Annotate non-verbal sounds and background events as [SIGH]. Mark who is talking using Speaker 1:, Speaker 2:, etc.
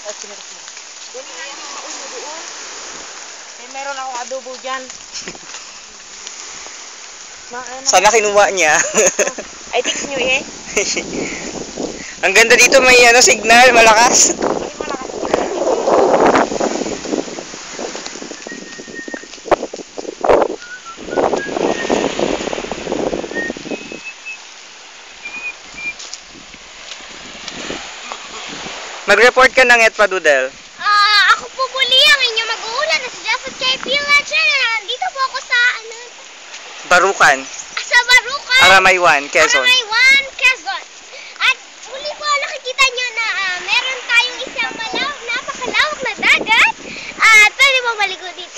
Speaker 1: Doon na yung maulo doon. Eh, meron akong adobo dyan. [LAUGHS] Ma, ma-
Speaker 2: Sana kinuha niya.
Speaker 1: Ay, text nyo eh. [LAUGHS]
Speaker 2: Ang ganda dito may ano signal,
Speaker 1: malakas.
Speaker 2: Mag-report ka ng Etpa Doodle.
Speaker 3: Ah, ako po muli ang inyong mag-uulan na si Jeffet KP Legend. Nandito po ako sa, ano,
Speaker 2: Barukan.
Speaker 3: sa Barucan.
Speaker 2: Aramaywan, Quezon.
Speaker 3: Aramaiwan, Quezon. At muli po nakikita nyo na ah, meron tayong isang malaw, napakalawak na dagat. At pwede mo maligo dito.